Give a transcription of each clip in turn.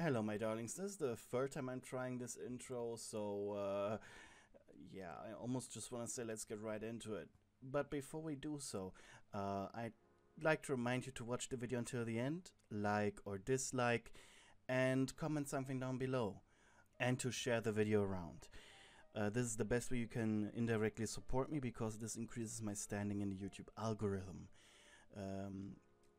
Hello, my darlings. This is the third time I'm trying this intro, so uh, yeah, I almost just want to say let's get right into it. But before we do so, uh, I'd like to remind you to watch the video until the end, like or dislike, and comment something down below, and to share the video around. Uh, this is the best way you can indirectly support me because this increases my standing in the YouTube algorithm. Um,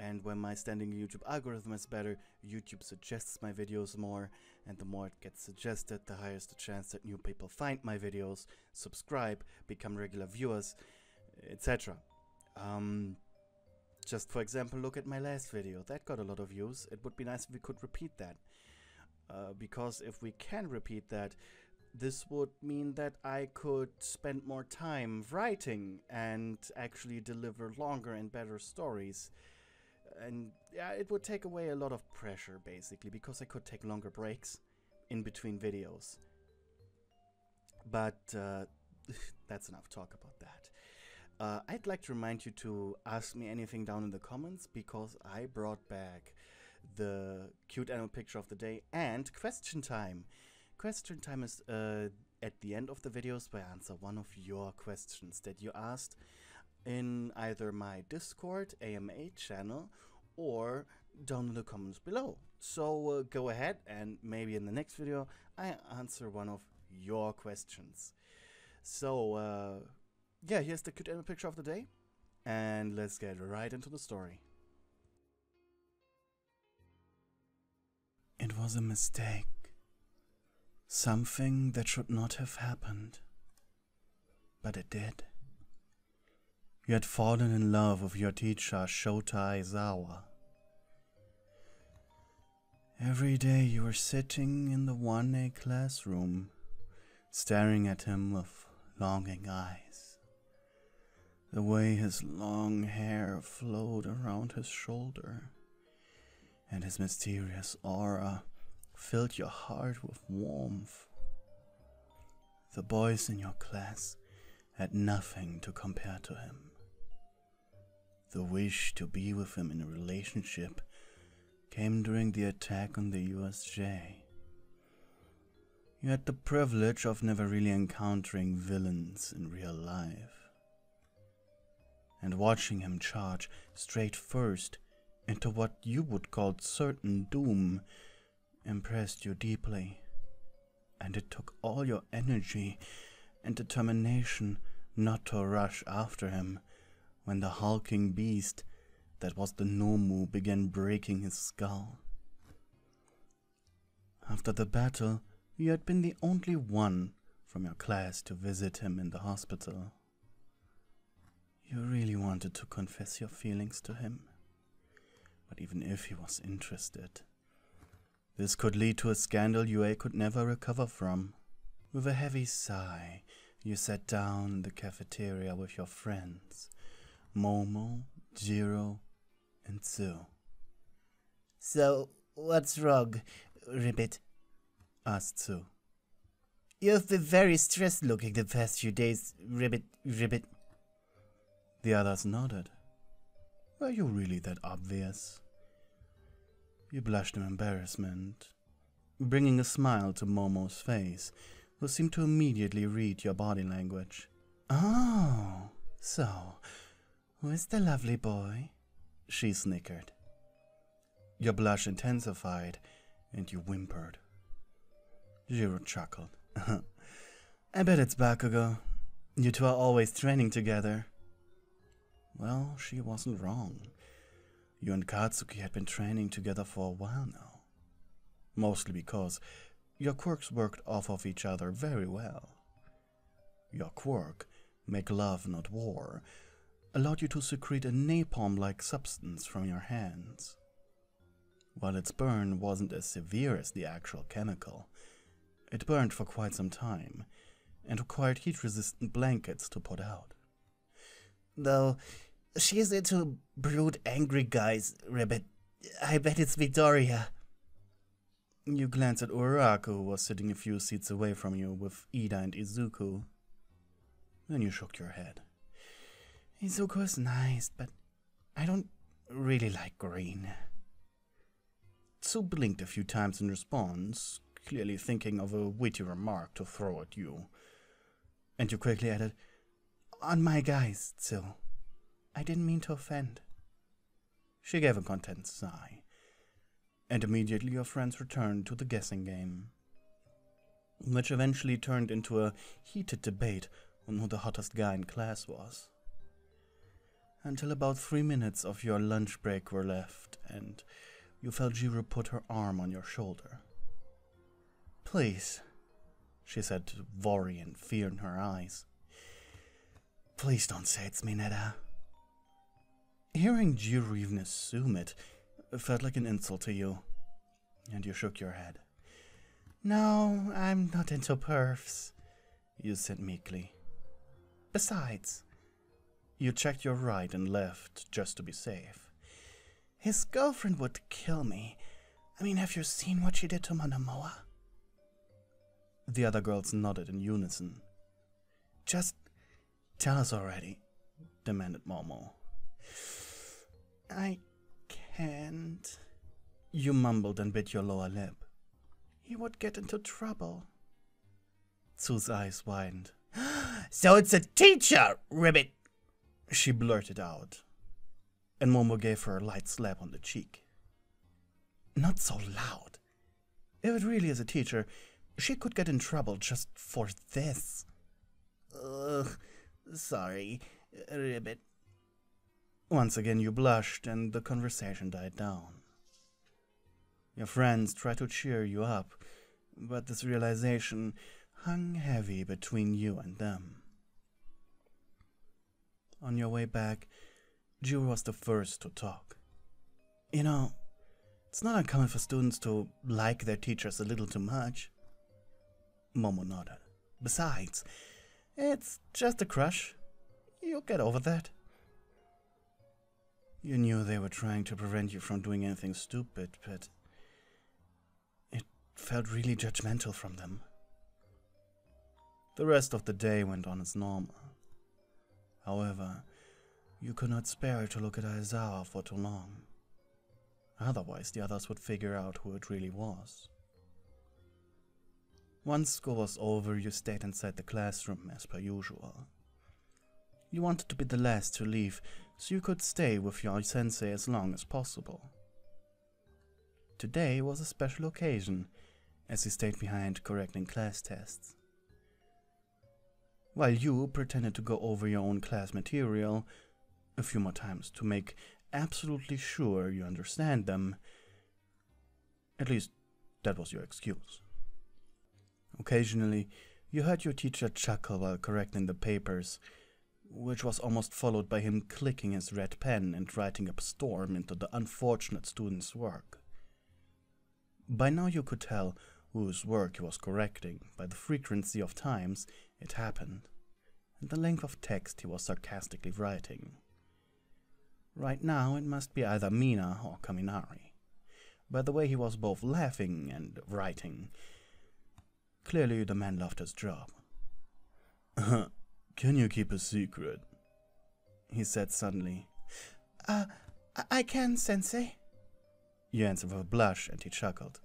and when my standing YouTube algorithm is better, YouTube suggests my videos more, and the more it gets suggested, the higher is the chance that new people find my videos, subscribe, become regular viewers, etc. Um, just for example, look at my last video. That got a lot of views. It would be nice if we could repeat that. Uh, because if we can repeat that, this would mean that I could spend more time writing and actually deliver longer and better stories and yeah, it would take away a lot of pressure basically because I could take longer breaks in between videos. But uh, that's enough talk about that. Uh, I'd like to remind you to ask me anything down in the comments because I brought back the cute animal picture of the day and question time. Question time is uh, at the end of the videos where I answer one of your questions that you asked in either my Discord AMA channel or down in the comments below. So uh, go ahead and maybe in the next video I answer one of your questions. So uh, yeah, here's the cute animal picture of the day and let's get right into the story. It was a mistake. Something that should not have happened. But it did. You had fallen in love with your teacher Shota Aizawa. Every day you were sitting in the 1A classroom, staring at him with longing eyes. The way his long hair flowed around his shoulder, and his mysterious aura filled your heart with warmth. The boys in your class had nothing to compare to him. The wish to be with him in a relationship came during the attack on the USJ. You had the privilege of never really encountering villains in real life. And watching him charge straight first into what you would call certain doom impressed you deeply. And it took all your energy and determination not to rush after him when the hulking beast that was the Nomu began breaking his skull. After the battle, you had been the only one from your class to visit him in the hospital. You really wanted to confess your feelings to him. But even if he was interested, this could lead to a scandal UA could never recover from. With a heavy sigh, you sat down in the cafeteria with your friends, Momo, Jiro, and Tsu. So, what's wrong, Ribbit? asked Tsu. You've been very stressed looking the past few days, Ribbit, Ribbit. The others nodded. Were you really that obvious? You blushed in embarrassment, bringing a smile to Momo's face, who seemed to immediately read your body language. Oh, so, who is the lovely boy? She snickered. Your blush intensified, and you whimpered. Jiro chuckled. I bet it's Bakugo. You two are always training together. Well, she wasn't wrong. You and Katsuki had been training together for a while now. Mostly because your quirks worked off of each other very well. Your quirk, make love not war, allowed you to secrete a napalm-like substance from your hands. While its burn wasn't as severe as the actual chemical, it burned for quite some time, and required heat-resistant blankets to put out. Though, she's into brute angry guys, Ribbit. I bet it's Victoria. You glanced at Uraraka, who was sitting a few seats away from you with Iida and Izuku. Then you shook your head. Izuku is nice, but I don't really like green. Tsu blinked a few times in response, clearly thinking of a witty remark to throw at you. And you quickly added, On my guys, Tsu. I didn't mean to offend. She gave a content sigh, and immediately your friends returned to the guessing game, which eventually turned into a heated debate on who the hottest guy in class was. Until about three minutes of your lunch break were left, and you felt Jiro put her arm on your shoulder. Please, she said, worry and fear in her eyes. Please don't say it's Mineta. Hearing Jiro even assume it felt like an insult to you, and you shook your head. No, I'm not into perfs, you said meekly. Besides, you checked your right and left just to be safe. His girlfriend would kill me. I mean, have you seen what she did to Manamoa? The other girls nodded in unison. Just tell us already, demanded Momo. I can't. You mumbled and bit your lower lip. He would get into trouble. Tsu's eyes widened. So it's a teacher, Ribbit! She blurted out, and Momo gave her a light slap on the cheek. Not so loud. If it really is a teacher, she could get in trouble just for this. Ugh, sorry, Ribbit. Once again you blushed, and the conversation died down. Your friends tried to cheer you up, but this realization hung heavy between you and them. On your way back, Jiro was the first to talk. You know, it's not uncommon for students to like their teachers a little too much. Momo nodded. Besides, it's just a crush. You'll get over that. You knew they were trying to prevent you from doing anything stupid, but it felt really judgmental from them. The rest of the day went on as normal. However, you could not spare to look at Aizawa for too long. Otherwise, the others would figure out who it really was. Once school was over, you stayed inside the classroom as per usual. You wanted to be the last to leave, so you could stay with your sensei as long as possible. Today was a special occasion, as he stayed behind correcting class tests. While you pretended to go over your own class material a few more times to make absolutely sure you understand them, at least that was your excuse. Occasionally, you heard your teacher chuckle while correcting the papers, which was almost followed by him clicking his red pen and writing up a storm into the unfortunate student's work. By now you could tell whose work he was correcting by the frequency of times it happened, and the length of text he was sarcastically writing. Right now it must be either Mina or Kaminari, by the way he was both laughing and writing Clearly, the man loved his job. Can you keep a secret? He said suddenly. Uh, I can, Sensei. You answered with a blush, and he chuckled.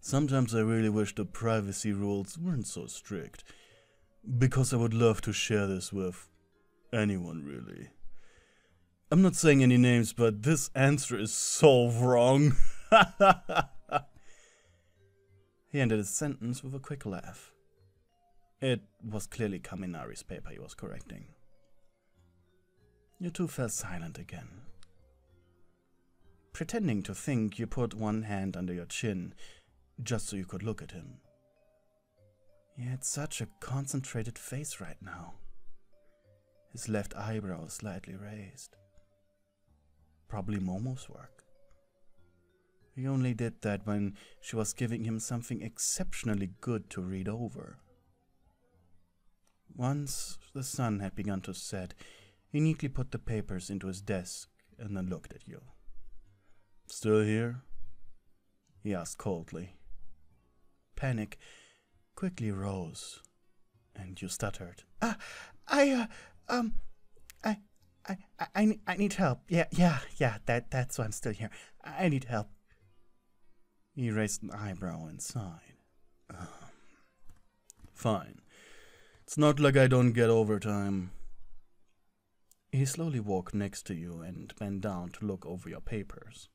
Sometimes I really wish the privacy rules weren't so strict, because I would love to share this with anyone, really. I'm not saying any names, but this answer is so wrong. He ended his sentence with a quick laugh. It was clearly Kaminari's paper he was correcting. You two fell silent again. Pretending to think, you put one hand under your chin, just so you could look at him. He had such a concentrated face right now. His left eyebrow slightly raised. Probably Momo's work. He only did that when she was giving him something exceptionally good to read over. Once the sun had begun to set, he neatly put the papers into his desk and then looked at you. Still here? he asked coldly. Panic quickly rose, and you stuttered. Ah, I, uh, um, I, I, I, I need help. Yeah, yeah, yeah, that, that's why I'm still here. I need help. He raised an eyebrow and sighed. Fine. It's not like I don't get overtime. He slowly walked next to you and bent down to look over your papers.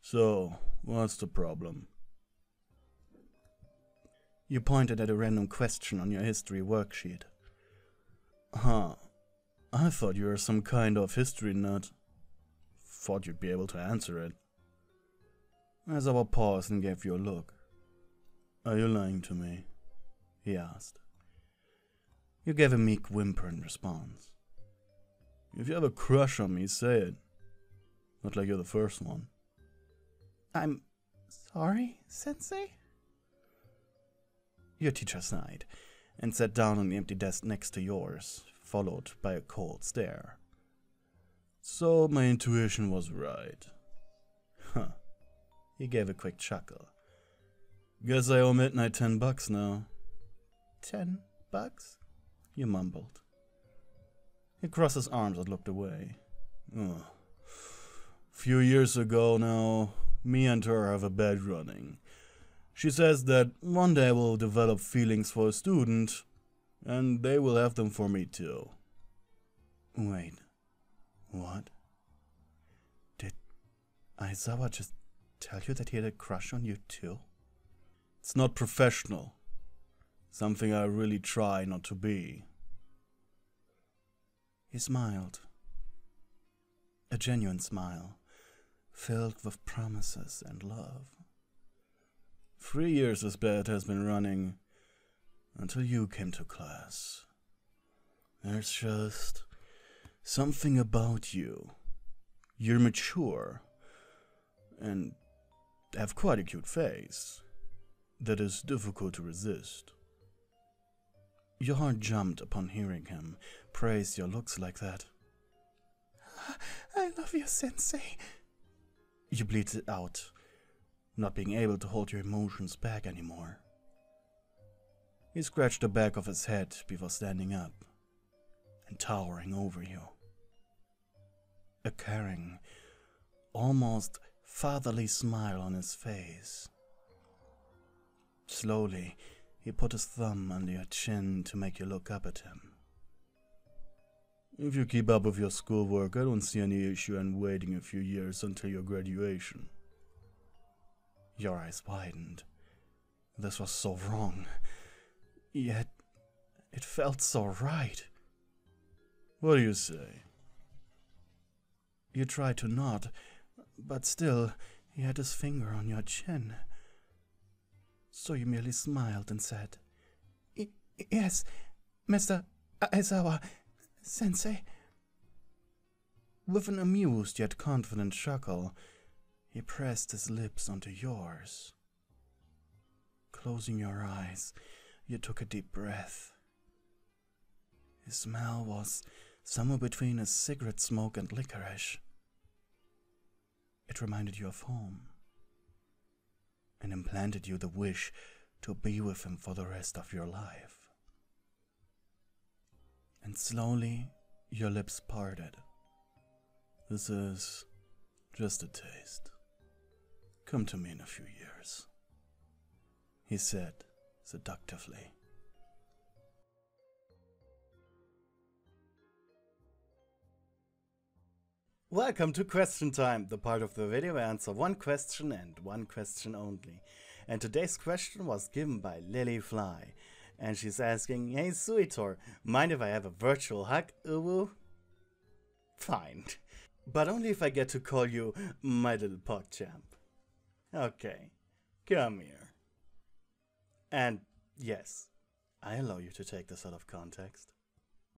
So, what's the problem? You pointed at a random question on your history worksheet. Huh. I thought you were some kind of history nut. Thought you'd be able to answer it. Aizawa paused and gave you a look. Are you lying to me? he asked. You gave a meek whimper in response. If you have a crush on me, say it. Not like you're the first one. I'm sorry, Sensei? Your teacher sighed and sat down on the empty desk next to yours, followed by a cold stare. So my intuition was right. Huh. He gave a quick chuckle. Guess I owe Midnight ten bucks now. Ten bucks? You mumbled. He crossed his arms and looked away. Oh. Few years ago now, me and her have a bad running. She says that one day I will develop feelings for a student, and they will have them for me too. Wait, what? Did Aizawa just tell you that he had a crush on you too? It's not professional. Something I really try not to be. He smiled. A genuine smile, filled with promises and love. Three years this bet has been running until you came to class. There's just something about you. You're mature and have quite a cute face that is difficult to resist. Your heart jumped upon hearing him praise your looks like that. I love you, Sensei. You bleated out, not being able to hold your emotions back anymore. He scratched the back of his head before standing up and towering over you. A caring, almost fatherly smile on his face. Slowly, he put his thumb under your chin to make you look up at him. If you keep up with your schoolwork, I don't see any issue in waiting a few years until your graduation. Your eyes widened. This was so wrong. Yet, it felt so right. What do you say? You tried to nod, but still, he had his finger on your chin. So you merely smiled and said, Yes, Mr. Aizawa, Sensei. With an amused yet confident chuckle, he pressed his lips onto yours. Closing your eyes, you took a deep breath. His smell was somewhere between a cigarette smoke and licorice. It reminded you of home and implanted you the wish to be with him for the rest of your life. And slowly your lips parted. This is just a taste. Come to me in a few years, he said seductively. Welcome to Question Time, the part of the video where I answer one question and one question only. And today's question was given by Lily Fly. And she's asking, Hey Suitor, mind if I have a virtual hug, Uwu? Fine. But only if I get to call you my little PogChamp. Okay, come here. And yes, I allow you to take this out of context.